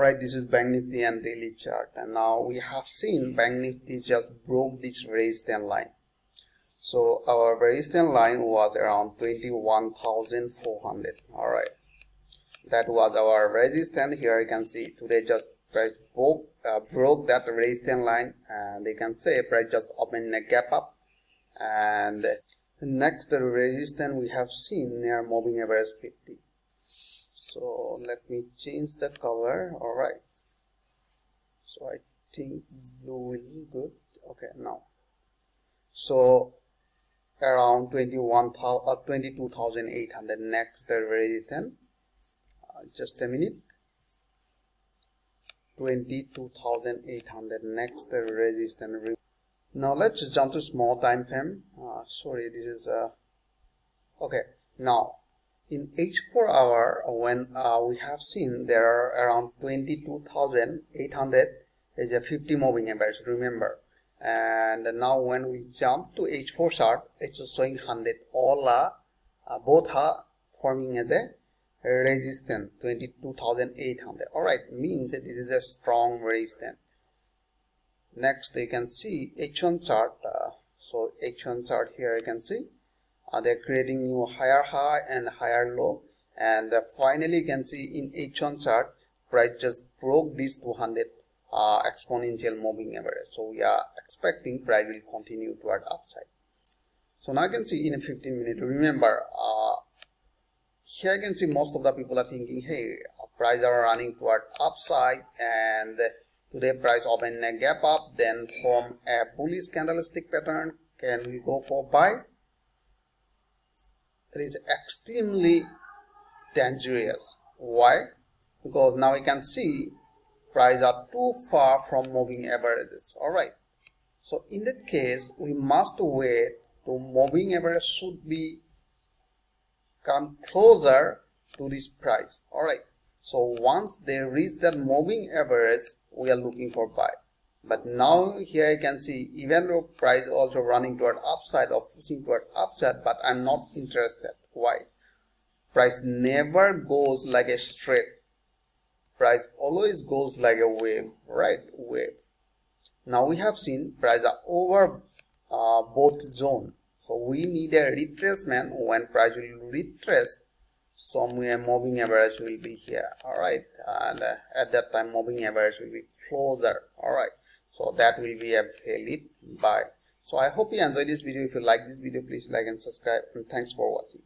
Alright, this is Bank Nifty and daily chart and now we have seen Bank Nifty just broke this resistance line. So our resistance line was around 21,400. Alright, that was our resistance. Here you can see today just price broke, uh, broke that resistance line and you can say price just opened a gap up and next resistance we have seen near moving average 50 so let me change the color. All right so i think blue will be good. Okay now. So around 21 uh, 22,800 next the resistance. Uh, just a minute. 22,800 next the resistance now let's jump to small time frame. Uh, sorry this is uh okay. Now in H4 hour when uh, we have seen there are around 22,800 is a 50 moving average remember. And now when we jump to H4 chart it's showing 100 all are uh, both are forming as a resistance 22,800 alright means that this is a strong resistance. Next you can see H1 chart uh, so H1 chart here you can see uh, they're creating new higher high and higher low. And uh, finally you can see in H1 chart price just broke this 200 uh, exponential moving average. So we are expecting price will continue toward upside. So now you can see in a 15 minute remember uh, here you can see most of the people are thinking hey price are running toward upside and today price open a gap up then form a bullish candlestick pattern. Can we go for buy it is extremely dangerous. Why? Because now we can see price are too far from moving averages. All right. So in that case we must wait to moving average should be come closer to this price. All right. So once they reach that moving average we are looking for buy but now here you can see even though price also running toward upside or pushing toward upside but i'm not interested. Why? Price never goes like a straight. Price always goes like a wave right wave. Now we have seen price are over uh, both zone. So we need a retracement. When price will retrace somewhere moving average will be here. All right. And uh, at that time moving average will be closer. All right so that will be a valid buy so i hope you enjoyed this video. If you like this video please like and subscribe. And thanks for watching